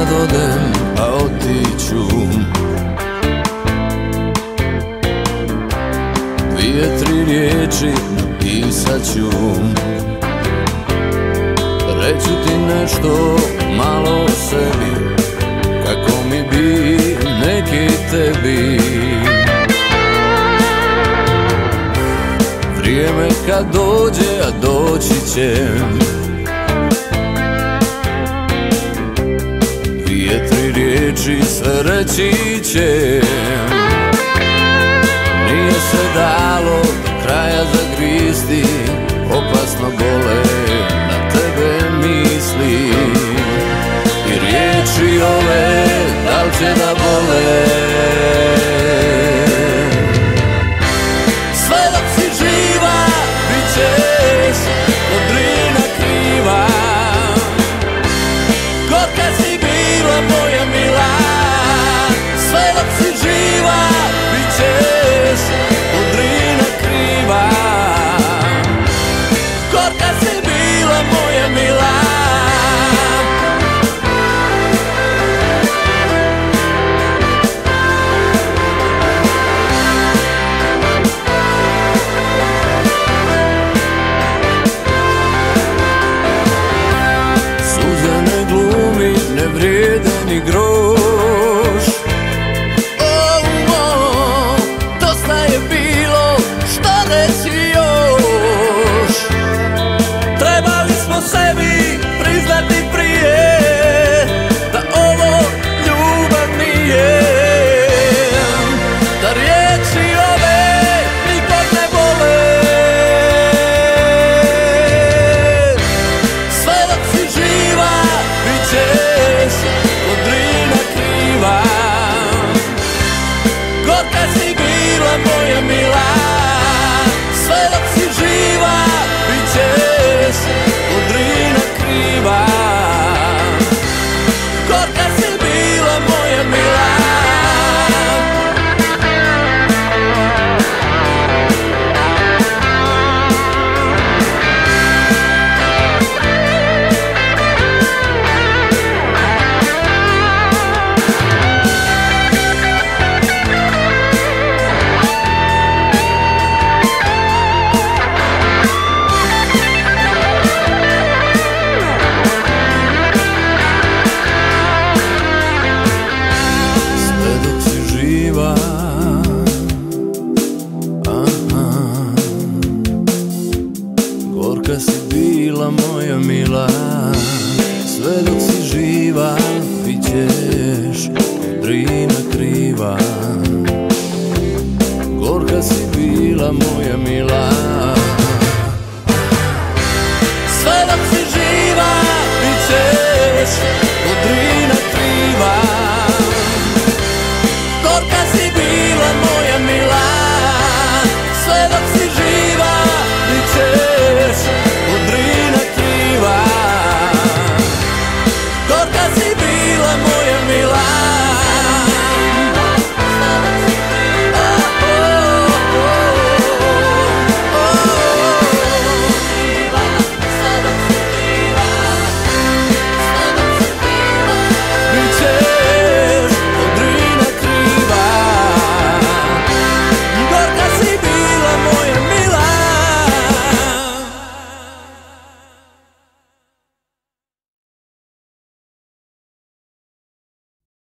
kad odem, a otiću. Dvije, tri riječi napisat ću. Reću ti nešto malo o sebi Kako mi bi neki tebi. Vrijeme kad dođe, a doći će. reći, sve će. Nije se dalo kraja kraja zagristi Opasno bolje игру. Majka si bila moja mila Sve dok si živa Bićeš Drina kriva. Gorka si bila moja mila. Sve dok si živa